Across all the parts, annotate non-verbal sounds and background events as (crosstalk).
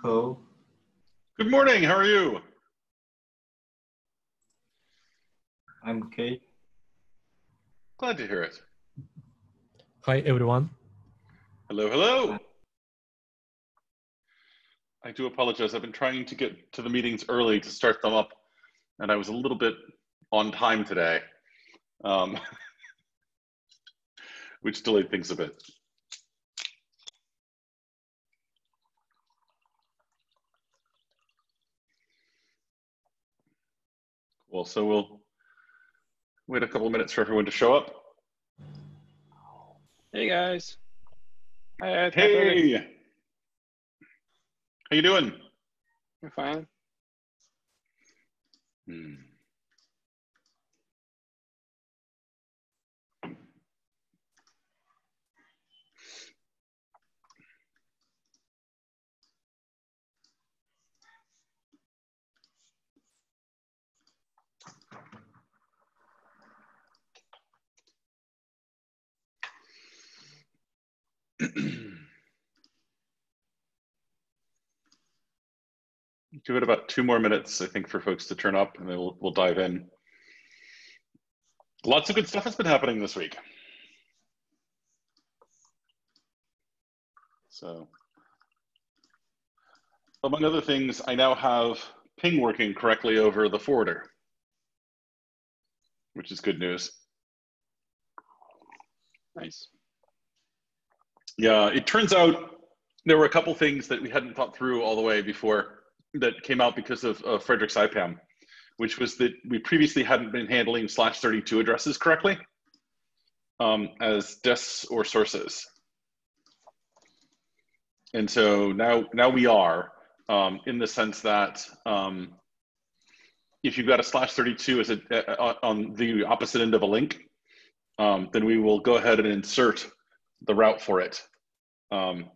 Hello. Good morning. How are you? I'm okay. Glad to hear it. Hi, everyone. Hello, hello. I do apologize. I've been trying to get to the meetings early to start them up, and I was a little bit on time today, um, (laughs) which delayed things a bit. Well, so we'll wait a couple of minutes for everyone to show up. Hey guys. Hi Hey, how you doing? I'm fine. Hmm. Give it about two more minutes, I think, for folks to turn up, and then we'll, we'll dive in. Lots of good stuff has been happening this week. So, among other things, I now have ping working correctly over the forwarder, which is good news. Nice. Yeah, it turns out there were a couple things that we hadn't thought through all the way before that came out because of Frederick's IPAM, which was that we previously hadn't been handling slash 32 addresses correctly um, as desks or sources. And so now, now we are um, in the sense that um, if you've got a slash 32 as a, uh, on the opposite end of a link, um, then we will go ahead and insert the route for it um,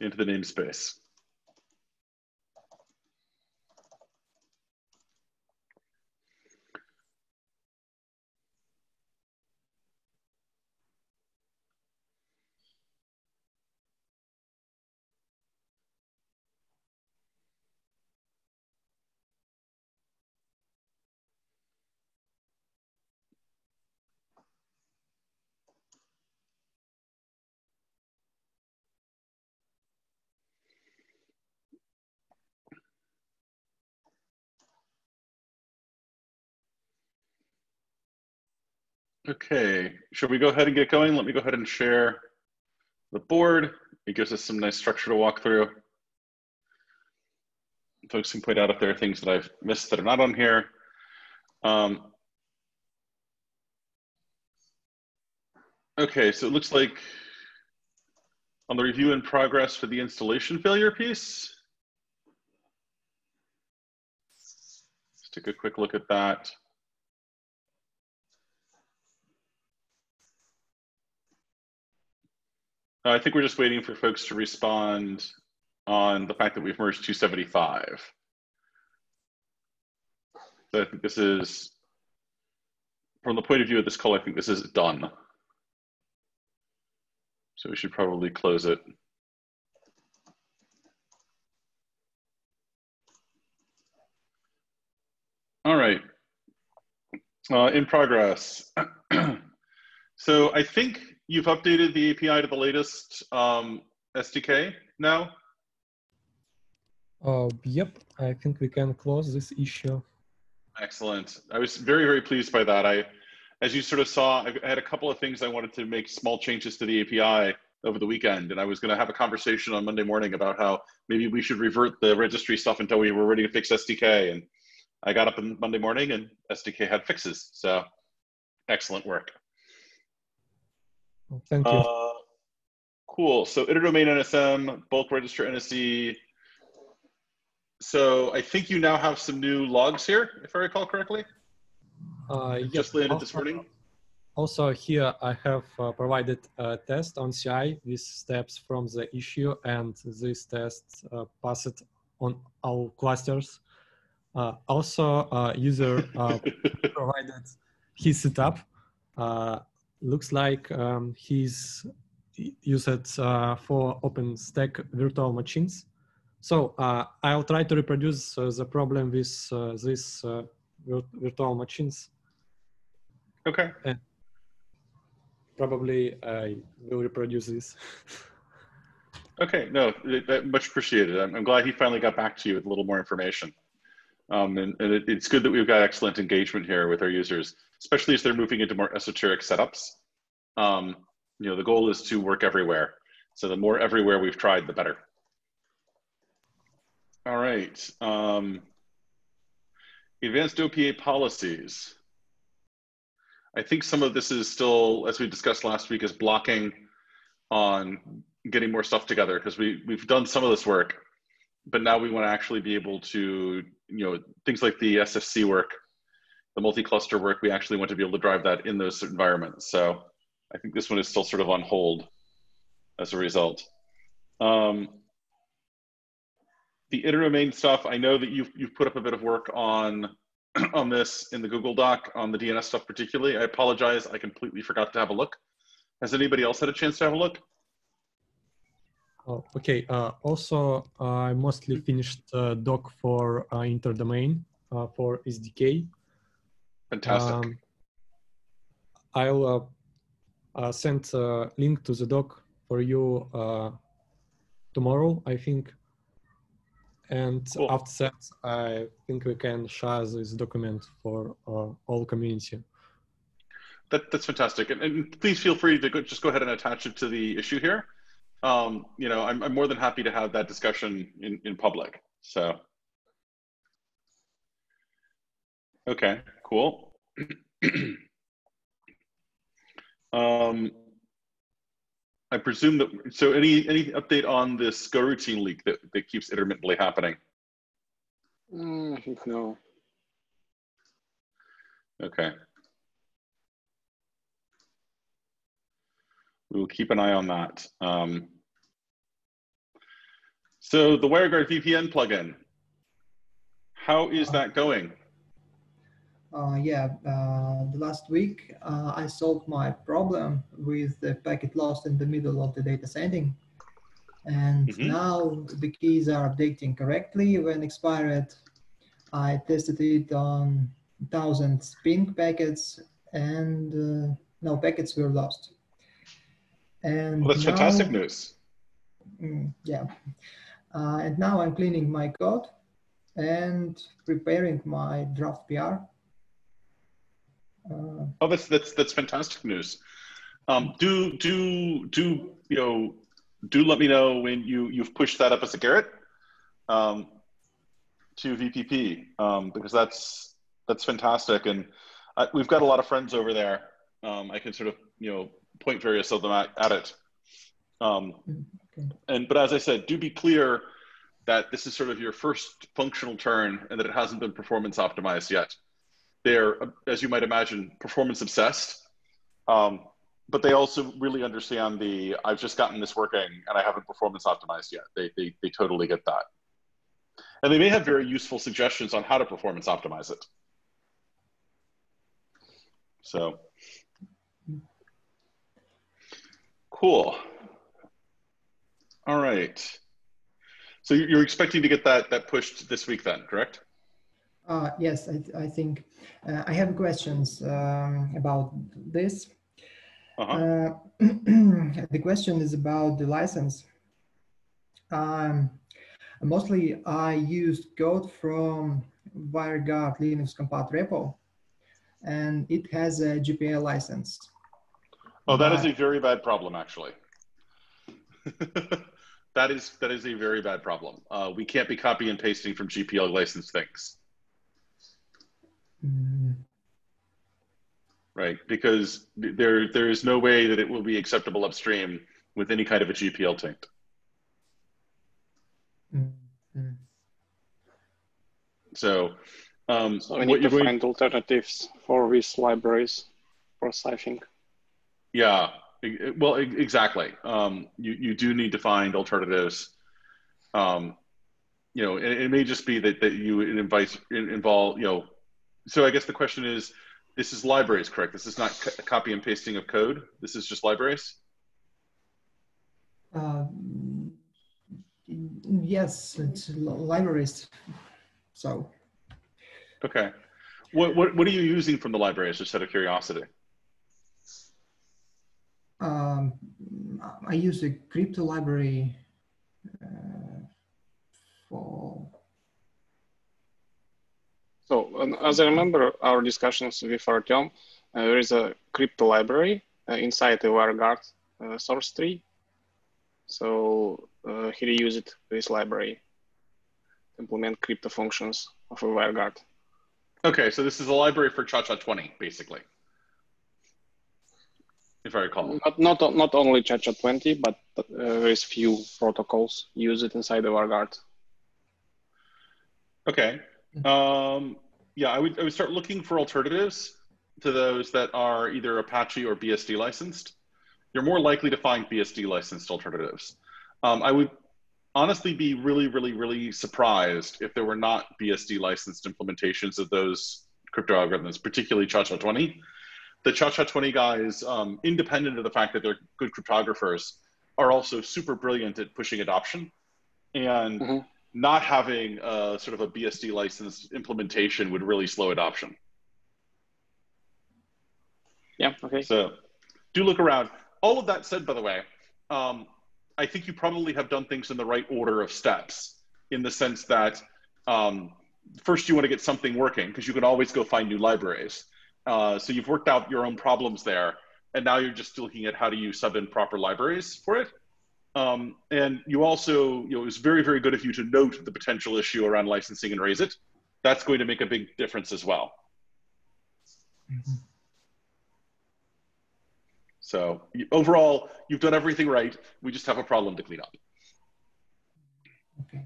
into the namespace. Okay, should we go ahead and get going? Let me go ahead and share the board. It gives us some nice structure to walk through. Folks can point out if there are things that I've missed that are not on here. Um, okay, so it looks like on the review in progress for the installation failure piece. Let's take a quick look at that. I think we're just waiting for folks to respond on the fact that we've merged 275. So I think this is, from the point of view of this call, I think this is done. So we should probably close it. All right, uh, in progress. (clears throat) so I think you've updated the API to the latest um, SDK now? Uh, yep, I think we can close this issue. Excellent. I was very, very pleased by that. I, as you sort of saw, I had a couple of things I wanted to make small changes to the API over the weekend, and I was going to have a conversation on Monday morning about how maybe we should revert the registry stuff until we were ready to fix SDK. And I got up on Monday morning, and SDK had fixes. So, excellent work. Thank you. Uh, cool. So interdomain NSM, bulk register NSE. So I think you now have some new logs here, if I recall correctly. Uh, yep. Just landed also, this morning. Also here I have uh, provided a test on CI with steps from the issue and these tests uh, passed on all clusters. Uh, also uh, user uh, (laughs) provided his setup. Looks like um, he's used uh, for OpenStack virtual machines. So uh, I'll try to reproduce uh, the problem with uh, these uh, virtual machines. Okay. Probably I will reproduce this. (laughs) Okay, no, that- much appreciated. I'm, I'm glad he finally got back to you with a little more information. Um, and and it, it's good that we've got excellent engagement here with our users, especially as they're moving into more esoteric setups. Um, you know, the goal is to work everywhere. So the more everywhere we've tried, the better. All right. Um, advanced OPA policies. I think some of this is still, as we discussed last week, is blocking on getting more stuff together because we we've done some of this work, but now we want to actually be able to you know things like the SFC work, the multi-cluster work. We actually want to be able to drive that in those environments. So I think this one is still sort of on hold as a result. Um, the interdomain stuff. I know that you've you've put up a bit of work on (clears throat) on this in the Google Doc on the DNS stuff particularly. I apologize. I completely forgot to have a look. Has anybody else had a chance to have a look? Oh, okay. Uh, also, I mostly finished uh, doc for uh, interdomain uh, for SDK. Fantastic. Um, I'll uh, uh, send a link to the doc for you uh, tomorrow, I think. And Cool. after that, I think we can share this document for uh, all community. That, that's fantastic. And, and please feel free to go, just go ahead and attach it to the issue here. Um, you know, I'm, I'm more than happy to have that discussion in, in public. So, okay, cool. (clears throat) um, I presume that, so any, any update on this Go routine leak that, that keeps intermittently happening? Mm, no. Okay. We will keep an eye on that. Um, so the WireGuard VPN plugin, how is that going? Uh, yeah, uh, the last week uh, I solved my problem with the packet lost in the middle of the data sending. And Mhm. now the keys are updating correctly when expired. I tested it on 1000 ping packets and uh, no packets were lost. And Well, that's now- fantastic news. Mm, yeah. Uh, and now I'm cleaning my code and preparing my draft PR. Uh, Oh, that's that's that's fantastic news. Um, do do do you know? Do let me know when you you've pushed that up as a Gerrit um, to VPP um, because that's that's fantastic, and I, we've got a lot of friends over there. Um, I can sort of you know point various of them at, at it. Um, okay. and but as I said, do be clear that this is sort of your first functional turn and that it hasn't been performance optimized yet. They're, as you might imagine, performance obsessed, um, but they also really understand the I've just gotten this working and I haven't performance optimized yet. They, they, they totally get that. And they may have very useful suggestions on how to performance optimize it. So, cool. All right. So you're you're expecting to get that that pushed this week then, correct? Uh, yes, I, I think uh, I have questions um, about this. Uh-huh. Uh, (clears throat) the question is about the license. Um, mostly I used code from WireGuard Linux Compat repo, and it has a GPL license. Oh, that is a very bad problem, actually. (laughs) that is that is a very bad problem. Uh, we can't be copy and pasting from GPL licensed things, Mm, right? Because there there is no way that it will be acceptable upstream with any kind of a GPL taint. mm, mm. So, um, So we what need you're to going, find alternatives for these libraries for siphoning. yeah, well, exactly. Um, you you do need to find alternatives. Um, you know, it, it may just be that that you invite involve you know. So I guess the question is, this is libraries, correct? This is not co- copy and pasting of code. This is just libraries. Uh, yes, it's libraries. So. Okay. What, what, what are you using from the libraries, just out of curiosity? Um, I use a crypto library uh, for. So, as I remember our discussions with Artyom, uh, there is a crypto library uh, inside the WireGuard uh, source tree. So uh, he reused this library to implement crypto functions of a WireGuard. Okay, so this is a library for ChaCha20, basically, if I recall. Not not not only ChaCha20, but uh, there is few protocols used inside the WireGuard. Okay. Um, yeah, I would I would start looking for alternatives to those that are either Apache or BSD licensed. You're more likely to find BSD licensed alternatives. Um, I would honestly be really, really, really surprised if there were not BSD licensed implementations of those crypto algorithms, particularly ChaCha20. The ChaCha20 guys, um, independent of the fact that they're good cryptographers, are also super brilliant at pushing adoption. And mm-hmm. Not having a, sort of a BSD license implementation would really slow adoption. Yeah, okay. So do look around. All of that said, by the way, um, I think you probably have done things in the right order of steps in the sense that um, first you want to get something working because you can always go find new libraries. Uh, so you've worked out your own problems there, and now you're just looking at how do you sub in proper libraries for it. Um, and you also, you know, it was very, very good of you to note the potential issue around licensing and raise it. That's going to make a big difference as well. Mm-hmm. So overall, you've done everything right. We just have a problem to clean up. Okay.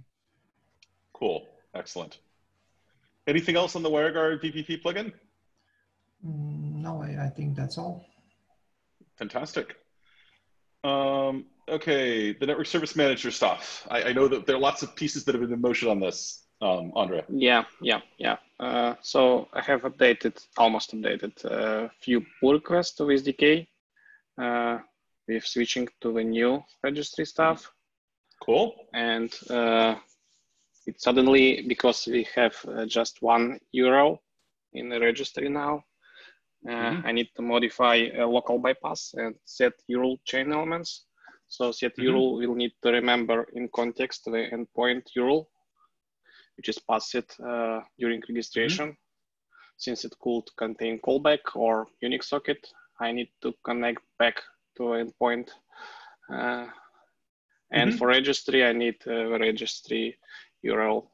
Cool. Excellent. Anything else on the WireGuard VPP plugin? Mm, no, I, I think that's all. Fantastic. Um, okay, the network service manager stuff. I, I, know that there are lots of pieces that have been in motion on this, um, Andre. Yeah, yeah, yeah. Uh, so I have updated, almost updated a uh, few pull requests to SDK uh, we're switching to the new registry stuff. Cool. And uh, it suddenly, because we have uh, just one URL in the registry now, uh, mm-hmm. I need to modify a local bypass and set URL chain elements. So set mm-hmm. URL will need to remember in context the endpoint URL, which is passed uh, during registration. Mm-hmm. Since it could contain callback or Unix socket, I need to connect back to endpoint. Uh, and mm-hmm. for registry, I need a registry URL.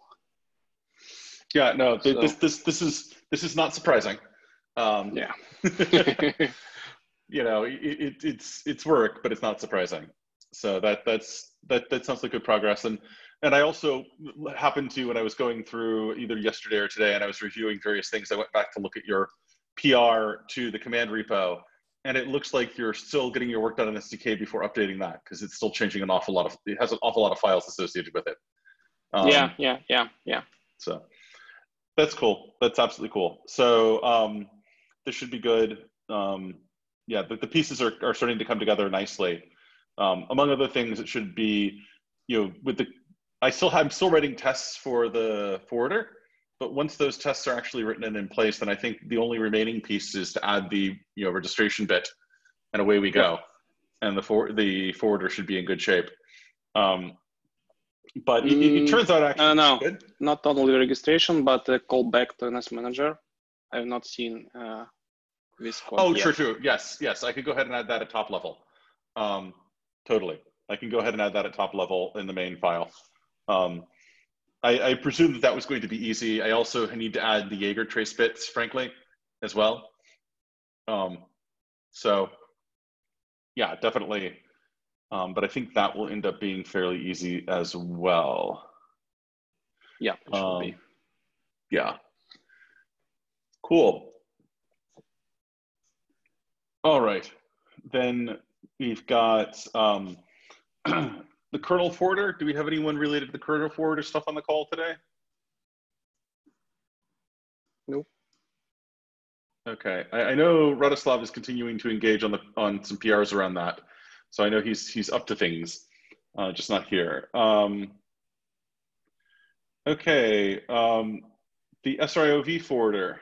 Yeah, no, th- so, this this this is this is not surprising. Um, yeah. (laughs) you know, it, it, it's it's work, but it's not surprising. So that that's that that sounds like good progress. And and I also happened to when I was going through either yesterday or today, and I was reviewing various things. I went back to look at your PR to the command repo, and it looks like you're still getting your work done in SDK before updating that because it's still changing an awful lot of it has an awful lot of files associated with it. Um, yeah, yeah, yeah, yeah. So that's cool. That's absolutely cool. So um, this should be good. Um, yeah, the, the pieces are, are starting to come together nicely. Um, among other things, it should be, you know, with the I still have, I'm still writing tests for the forwarder but once those tests are actually written and in place, then I think the only remaining piece is to add the you know registration bit, and away we go. And the for, the forwarder should be in good shape. Um, but it, it, turns out actually uh, no, good. not only registration, but a callback to NS Manager. I have not seen uh, this. Oh, yet. true, true. Yes, yes. I could go ahead and add that at top level. Um, totally. I can go ahead and add that at top level in the main file. Um, I, I presume that that was going to be easy. I also need to add the Jaeger trace bits, frankly, as well. Um, so, yeah, definitely. Um, but I think that will end up being fairly easy as well. Yeah, um, be. Yeah. Cool. All right. Then we've got um, (clears throat) the kernel forwarder. Do we have anyone related to the kernel forwarder stuff on the call today? Nope. Okay, I, I, know Radoslav is continuing to engage on the on some PRs around that, so I know he's he's up to things. uh, just not here. Um, okay, um, the SRIOV forwarder.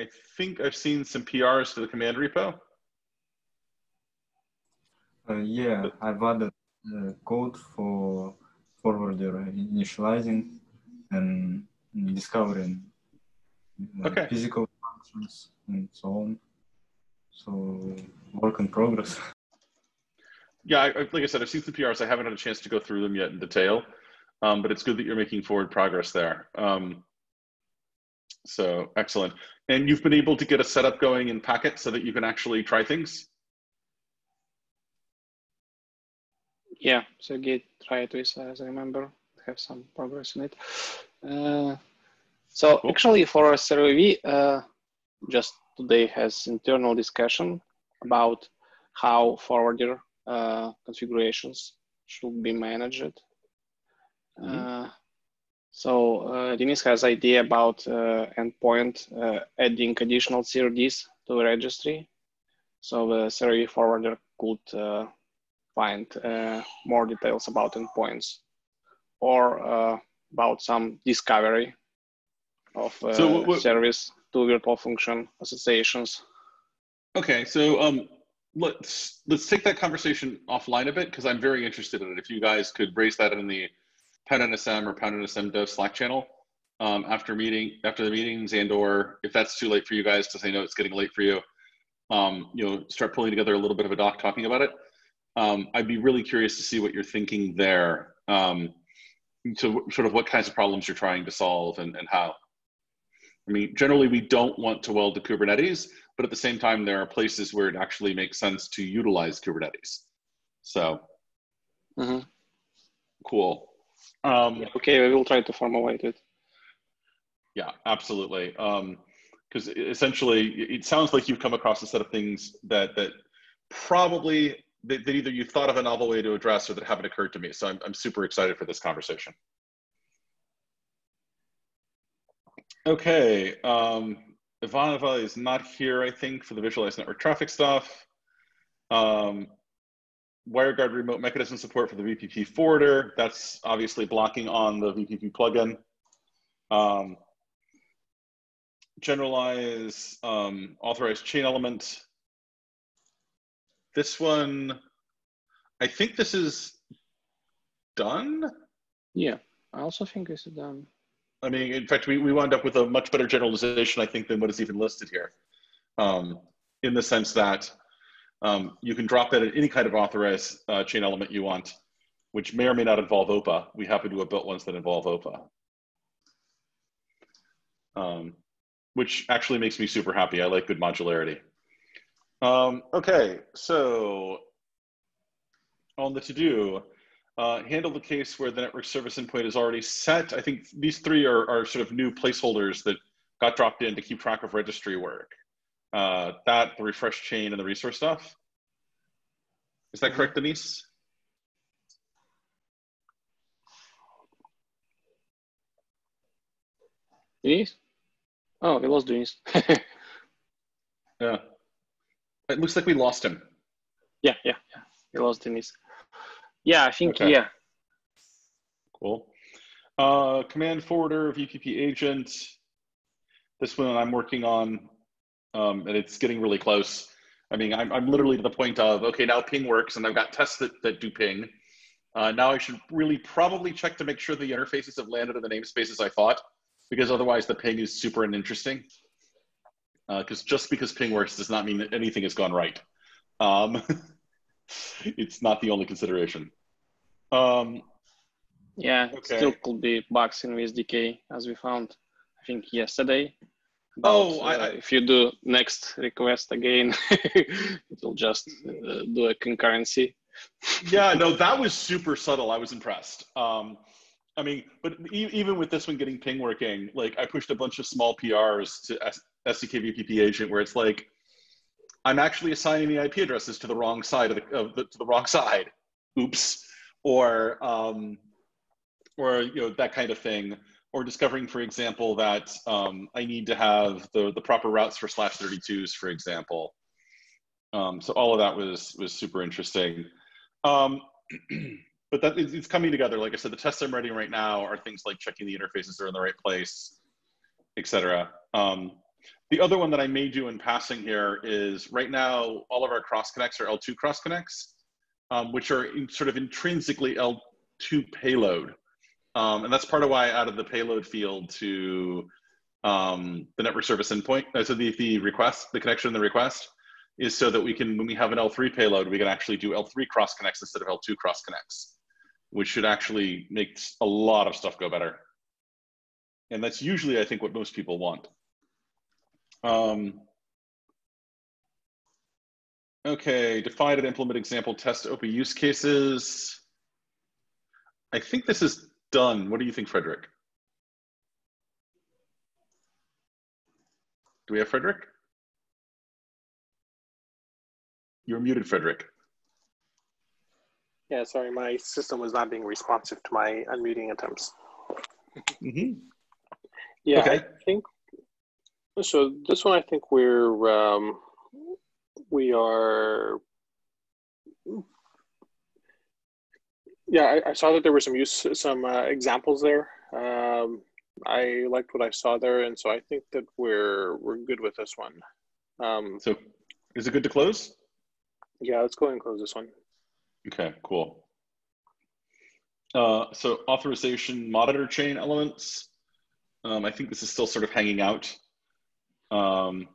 I think I've seen some PRs to the command repo. Uh, yeah, I've added uh, code for forwarder initializing and discovering uh, Okay. physical functions and so on. So work in progress. (laughs) Yeah, I, like I said, I've seen some PRs. I haven't had a chance to go through them yet in detail, um, but it's good that you're making forward progress there. Um, so excellent. And you've been able to get a setup going in Packet so that you can actually try things. Yeah, so Git tried this, as I remember, have some progress in it. Uh, so Cool. actually for SRV, uh, just today has internal discussion about how forwarder uh, configurations should be managed. Uh, so uh, Denis has idea about uh, endpoint uh, adding additional CRDs to the registry. So the SRV forwarder could uh, find uh, more details about endpoints or uh, about some discovery of uh, So service to virtual function associations. Okay, so um, let's let's take that conversation offline a bit because I'm very interested in it. If you guys could raise that in the Pound NSM or Pound NSM Dev Slack channel um, after meeting after the meetings, and or if that's too late for you guys, because I know it's getting late for you, um, you know, start pulling together a little bit of a doc talking about it. Um, I'd be really curious to see what you're thinking there. Um, so, sort of what kinds of problems you're trying to solve and, and how. I mean, generally, we don't want to weld to Kubernetes, but at the same time, there are places where it actually makes sense to utilize Kubernetes. So, Mhm. cool. Um, Okay, we will try to formulate it. yeah, absolutely. Because essentially, it sounds like you've come across a set of things that that probably that, that either you've thought of a novel way to address or that haven't occurred to me. So I'm I'm super excited for this conversation. Okay, um, Ivanova is not here, I think, for the visualized network traffic stuff. Um, WireGuard remote mechanism support for the VPP forwarder. That's obviously blocking on the VPP plugin. Um, generalize um, authorized chain element. This one, I think this is done. Yeah, I also think this is done. I mean, in fact, we, we wound up with a much better generalization, I think, than what is even listed here. Um, in the sense that um, you can drop that in any kind of authorized uh, chain element you want, which may or may not involve OPA. We happen to have built ones that involve OPA. Um, which actually makes me super happy. I like good modularity. Um, okay, so on the to-do, uh, handle the case where the network service endpoint is already set. I think these three are, are sort of new placeholders that got dropped in to keep track of registry work. Uh, that, the refresh chain, and the resource stuff. Is that correct, Denise? Denis? Oh, we lost Denise. (laughs) Yeah. It looks like we lost him. yeah, yeah, yeah. We lost Denise. Yeah, I think, Okay. yeah. Cool. Uh, command forwarder, VPP agent. This one I'm working on, um, and it's getting really close. I mean, I'm, I'm literally to the point of, okay, now ping works, and I've got tests that, that do ping. Uh, now I should really probably check to make sure the interfaces have landed in the namespaces I thought, because otherwise the ping is super uninteresting. Because just because ping works does not mean that anything has gone right. Um, (laughs) it's not the only consideration. Um, Yeah, it Okay. still could be bugs in VSDK as we found, I think yesterday. Oh, About, I- uh, I- if you do next request again, (laughs) it will just uh, do a concurrency. yeah, no, (laughs) that was super subtle. I was impressed. Um, I mean, but e- even with this one getting ping working, like I pushed a bunch of small PRs to S- SDK VPP agent where it's like, I'm actually assigning the IP addresses to the wrong side of the, of the to the wrong side. Oops. Or um, or you know that kind of thing. Or discovering, for example, that um, I need to have the the proper routes for slash 32s, for example. Um, so all of that was was super interesting. Um, (clears throat) but that it's coming together. Like I said, the tests I'm writing right now are things like checking the interfaces are in the right place, etc. Um, the other one that I may do in passing here is right now all of our cross connects are L2 cross connects, um, which are in, sort of intrinsically L2 payload. Um, and that's part of why I added the payload field to um, the network service endpoint. Uh, so the, the request, the connection and the request is so that we can, when we have an L3 payload, we can actually do L3 cross connects instead of L2 cross connects, which should actually make a lot of stuff go better. And that's usually, I think, what most people want. Um, okay, define and implement example test OP use cases. I think this is done. What do you think, Frederick? Do we have Frederick? You're muted, Frederick. Yeah, sorry, my system was not being responsive to my unmuting attempts. Mm -hmm. Yeah, okay. I think so. This one, I think we're um, we are. Yeah, I, I, saw that there were some use some uh, examples there. Um, I liked what I saw there, and so I think that we're we're good with this one. Um, so, is it good to close? Yeah, let's go ahead and close this one. Okay, cool. Uh, so authorization monitor chain elements. Um, I think this is still sort of hanging out. Um,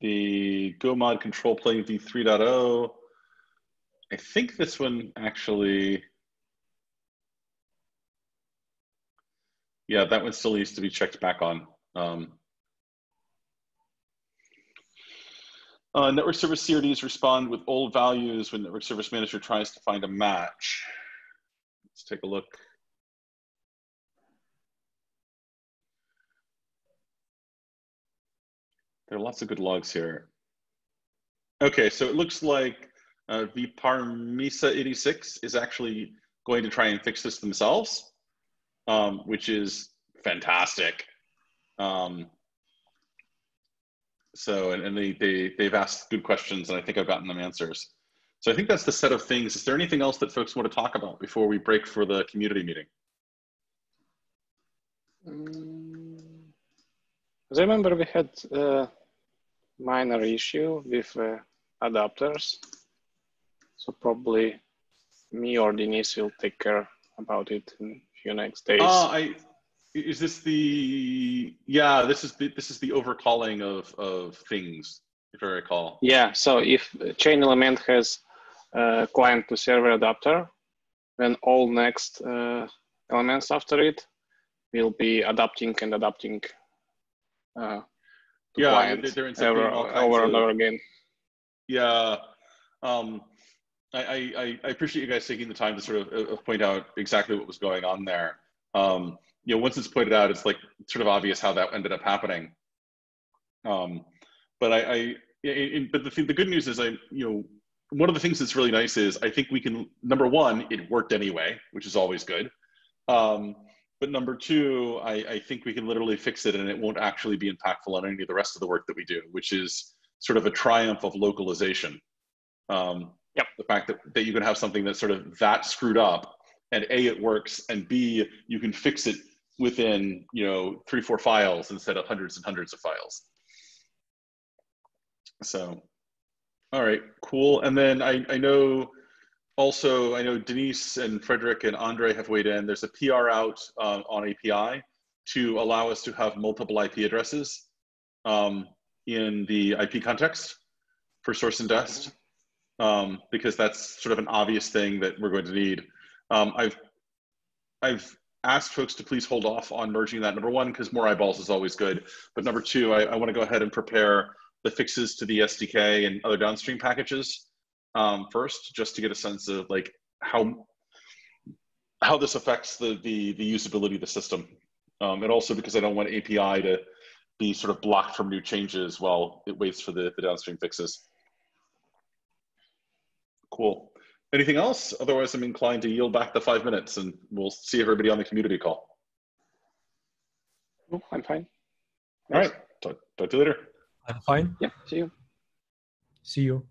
the GoMod control plane v3.0. I think this one actually, yeah, that one still needs to be checked back on. Um, Uh, network service CRDs respond with old values when network service manager tries to find a match. Let's take a look. There are lots of good logs here. Okay, so it looks like uh, vParmisa 86 is actually going to try and fix this themselves, um, which is fantastic. Um, so, and, and they, they, they've asked good questions and I think I've gotten them answers. So I think that's the set of things. Is there anything else that folks want to talk about before we break for the community meeting? As I remember, we had a minor issue with uh, adapters. So probably me or Denise will take care about it in a few next days. Uh, I, is this the yeah this is the this is the overcalling of of things if i recall yeah so if chain element has a client to server adapter then all next uh, elements after it will be adapting and adapting uh, yeah they're, they're over, over and over again yeah um, I, I, I appreciate you guys taking the time to sort of uh, point out exactly what was going on there um, you know, once it's pointed out, it's like sort of obvious how that ended up happening. Um, but I, I in, but the, the good news is I, you know, one of the things that's really nice is I think we can, number one, it worked anyway, which is always good. Um, but number two, I, I think we can literally fix it and it won't actually be impactful on any of the rest of the work that we do, which is sort of a triumph of localization. Um, yep. The fact that, that you can have something that's sort of that screwed up and A, it works, and B, you can fix it within you know three four files instead of hundreds and hundreds of files so all right cool and then i i know also i know denise and frederick and andre have weighed in there's a pr out uh, on api to allow us to have multiple ip addresses um, in the ip context for source and dest um, because that's sort of an obvious thing that we're going to need um, i've i've ask folks to please hold off on merging that. Number one, because more eyeballs is always good. But number two, I, I want to go ahead and prepare the fixes to the SDK and other downstream packages um, first, just to get a sense of like how how this affects the the, the usability of the system, um, and also because I don't want API to be sort of blocked from new changes while it waits for the, the downstream fixes. Cool. Anything else? Otherwise, I'm inclined to yield back the five minutes and we'll see everybody on the community call. I'm fine. All right. Talk, talk to you later. I'm fine. Yeah. See you. See you.